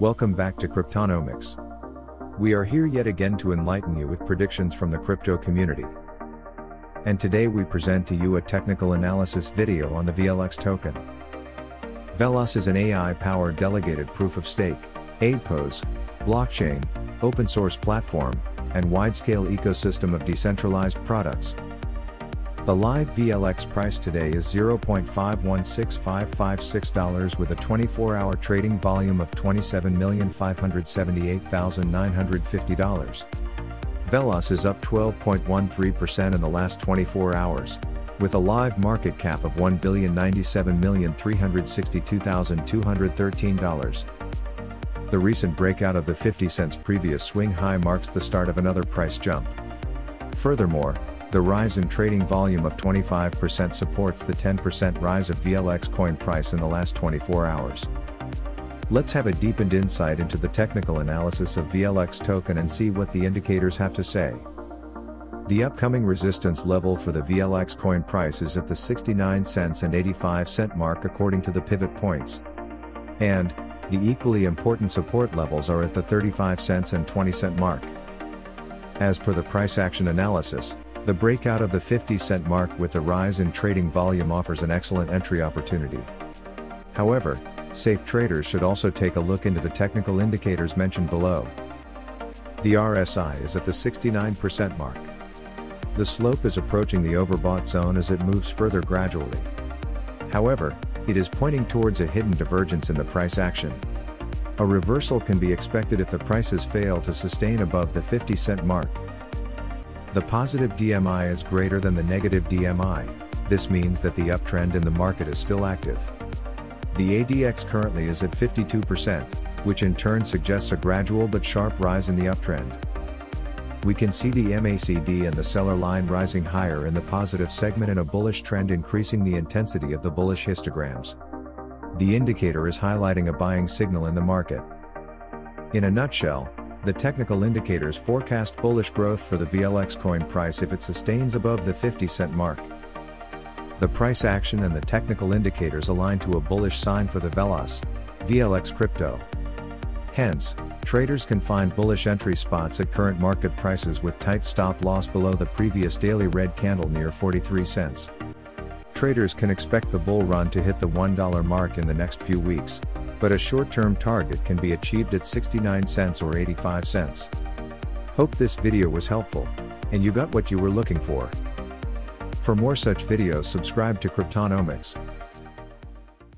Welcome back to Cryptoknowmics. We are here yet again to enlighten you with predictions from the crypto community. And today we present to you a technical analysis video on the VLX token. Velas is an AI-powered delegated proof-of-stake, APOS, blockchain, open source platform, and wide-scale ecosystem of decentralized products. The live VLX price today is $0.516556 with a 24-hour trading volume of $27,578,950. Velas is up 12.13% in the last 24 hours, with a live market cap of $1,097,362,213. The recent breakout of the 50 cents previous swing high marks the start of another price jump. Furthermore, the rise in trading volume of 25% supports the 10% rise of VLX coin price in the last 24 hours. Let's have a deepened insight into the technical analysis of VLX token and see what the indicators have to say. The upcoming resistance level for the VLX coin price is at the 69 cents and 85 cent mark according to the pivot points. And, the equally important support levels are at the 35 cents and 20 cent mark. As per the price action analysis, the breakout of the 50 cent mark with the rise in trading volume offers an excellent entry opportunity. However, safe traders should also take a look into the technical indicators mentioned below. The RSI is at the 69% mark. The slope is approaching the overbought zone as it moves further gradually. However, it is pointing towards a hidden divergence in the price action. A reversal can be expected if the prices fail to sustain above the 50 cent mark. The positive DMI is greater than the negative DMI, this means that the uptrend in the market is still active. The ADX currently is at 52%, which in turn suggests a gradual but sharp rise in the uptrend. We can see the MACD and the seller line rising higher in the positive segment in a bullish trend increasing the intensity of the bullish histograms. The indicator is highlighting a buying signal in the market. In a nutshell, the technical indicators forecast bullish growth for the VLX coin price if it sustains above the 50 cent mark. The price action and the technical indicators align to a bullish sign for the Velas, VLX crypto. Hence, traders can find bullish entry spots at current market prices with tight stop loss below the previous daily red candle near 43 cents. Traders can expect the bull run to hit the $1 mark in the next few weeks, but a short-term target can be achieved at 69 cents or 85 cents. Hope this video was helpful, and you got what you were looking for. For more such videos subscribe to Cryptoknowmics.